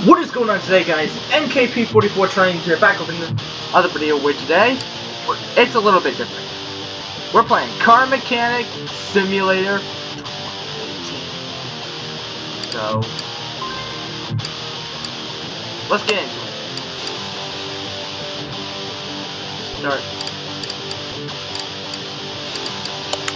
What is going on today guys? NKP44 Training here back with another video where today, it's a little bit different. We're playing Car Mechanic Simulator 2018. So, let's get into it. Start.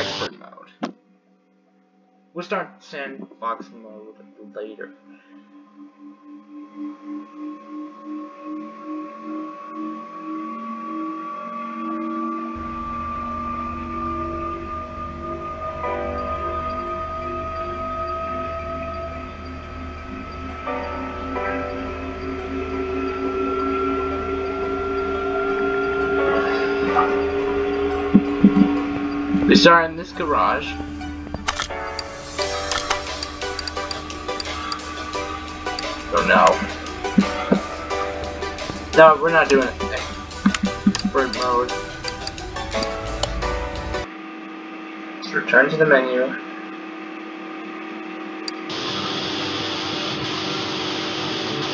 Expert mode. We'll start sandbox mode later. We start in this garage. Oh no. No, we're not doing it. Bird mode. Let's return to the menu.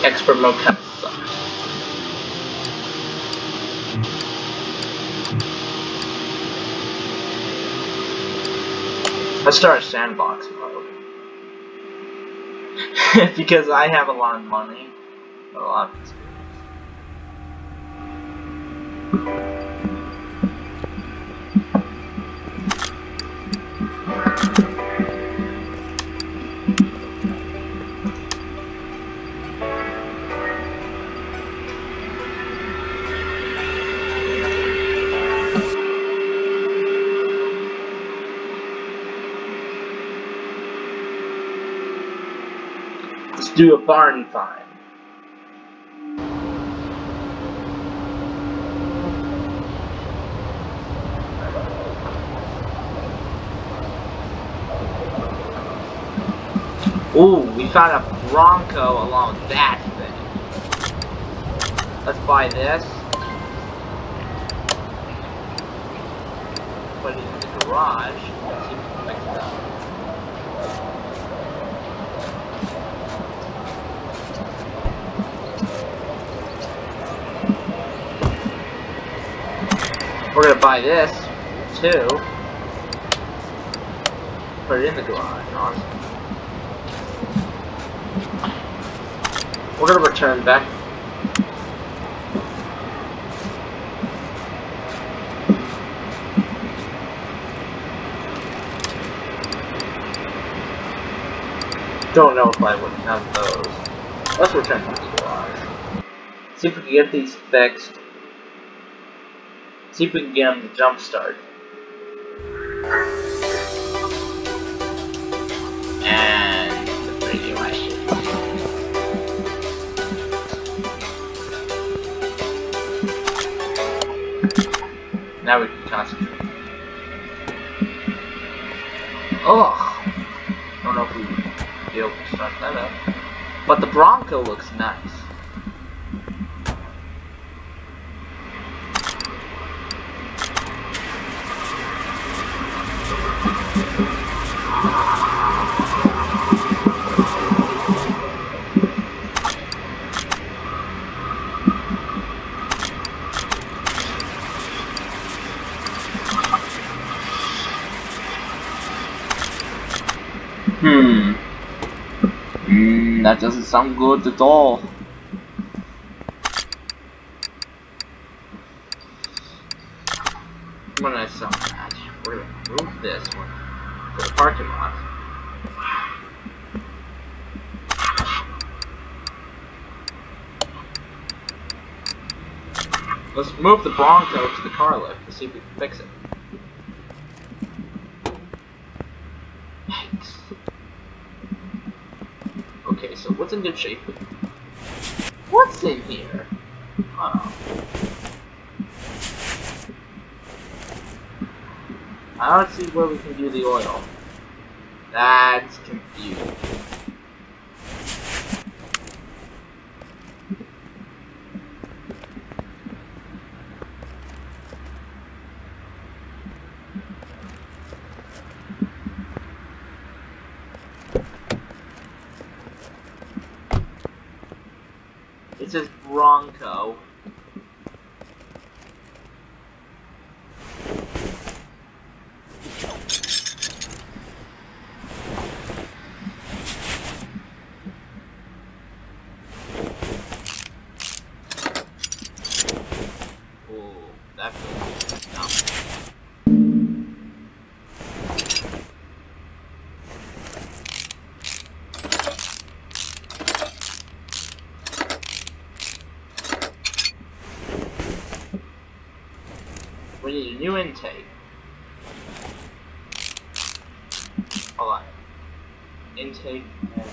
Expert mode Let's start a sandbox mode. because I have a lot of money. A lot of experience. Do a barn find. Ooh, we found a Bronco along that thing. Let's buy this. Put it in the garage. We're gonna buy this too. Put it in the garage. We're gonna return back. Don't know if I would have those. Let's return to the garage. See if we can get these fixed. See if we can get him to jump start. And the radioactive. Now we can concentrate. Ugh. I don't know if we will be able to start that up. But the Bronco looks nice. That doesn't sound good at all. When I saw that, we're gonna move this one to the parking lot. Let's move the Bronco to the car lift to see if we can fix it. What's in good shape? What's in here? I don't see where we can do the oil. That's confusing. It says Bronco. Ooh, that feels no. New intake. Hold on. Intake and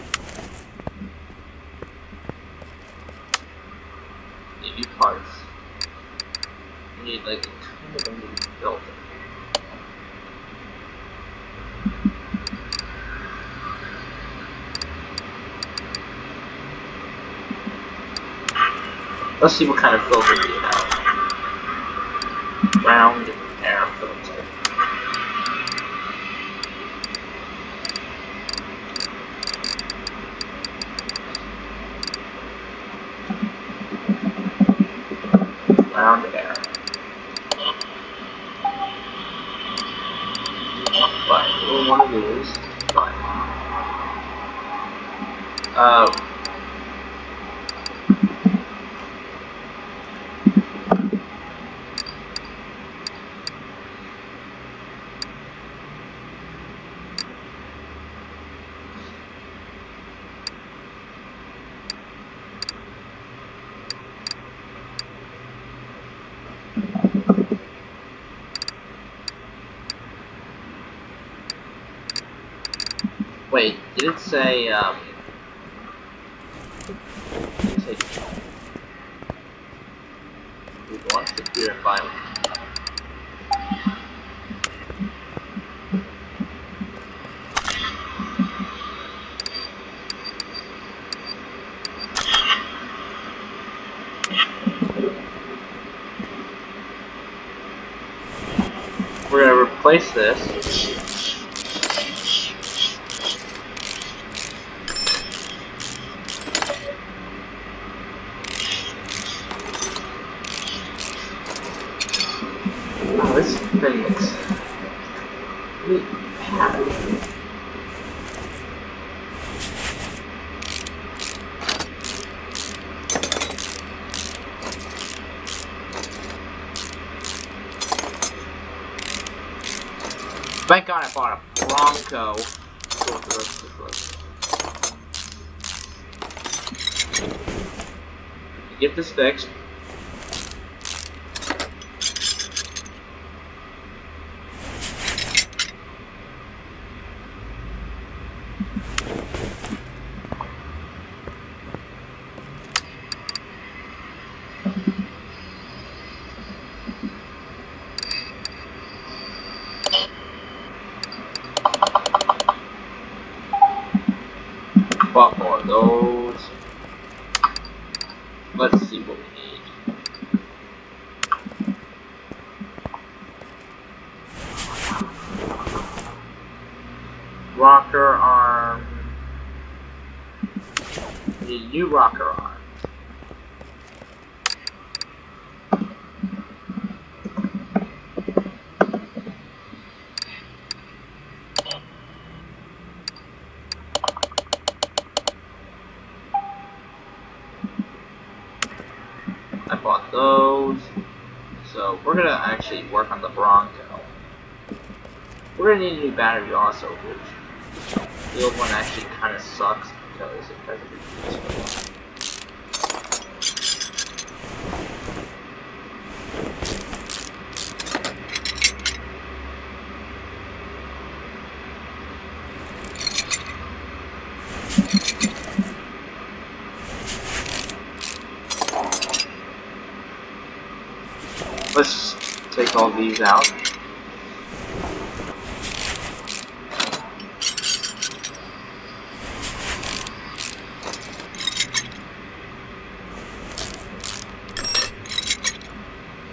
need new parts. Need like kind of a new building. Let's see what kind of filter we. Round air filter. Round air. We'll one of these. Fine. Uh, wait, did it say, um... Did it say... We want computer file. We're gonna replace this. Really bad. Thank God I bought a Bronco. Get this fixed. Bought more of those. Let's see what we need. Rocker arm. Need new rocker arm. I bought those. So we're gonna actually work on the Bronco. We're gonna need a new battery also, which the old one actually kind of sucks because it has take all these out.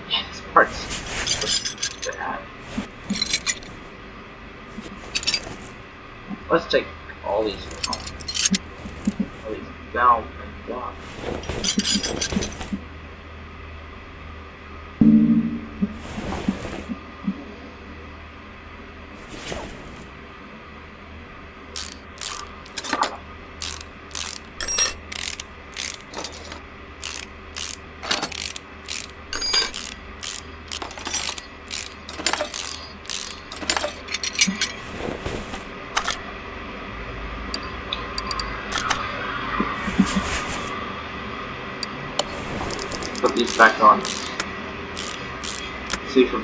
Yeah, this part's bad. Let's take all these out. All these valve things. block. Put these back on.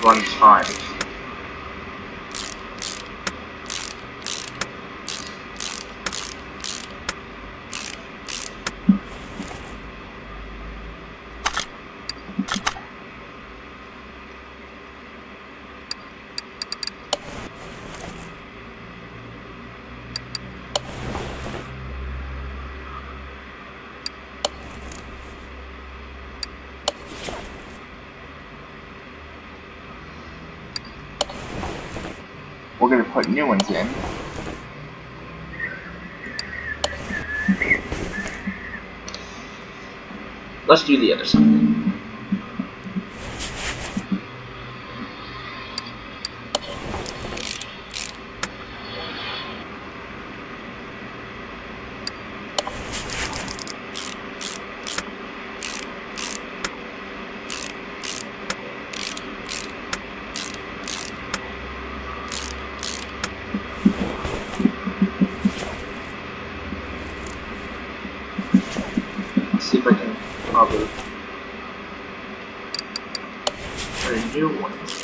Runs fine. We're gonna put new ones in. Let's do the other side. Let's see if I can put a new one.